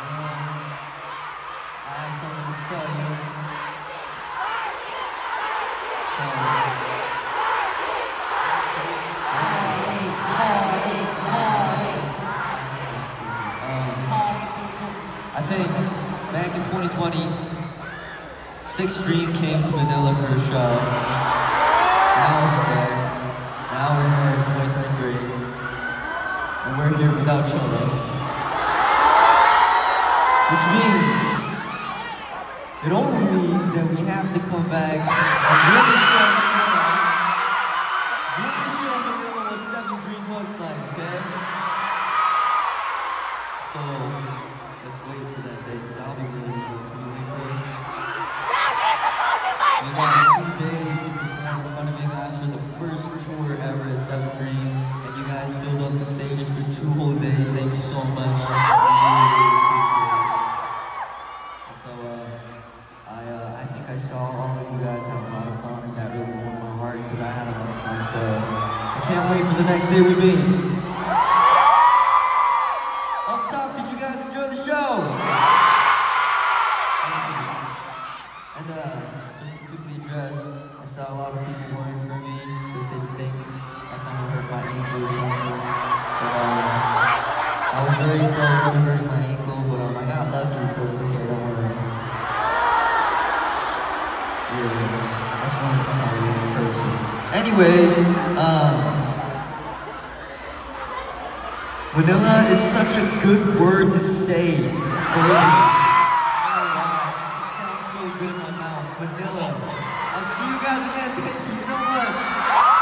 I have something to tell you. I think back in 2020, Six Dream came to Manila for a show. Now we're there. Now we're here in 2023. And we're here without Cholo. Which means, it only means that we have to come back and really show Manila. Really show Manila what Seven Dream looks like, okay? So, let's wait for that day, because I'll be really cool. Can you wait for us? We got because I had a lot of fun. So, I can't wait for the next day with me. Up top, did you guys enjoy the show? And uh, just to quickly address, I saw a lot of people worrying for me because they think I kind of hurt my ankle or something. But uh, I was very close to hurting my ankle, Anyways, uh, vanilla is such a good word to say. Oh, me. It so good in my mouth. Vanilla. I'll see you guys again. Thank you so much.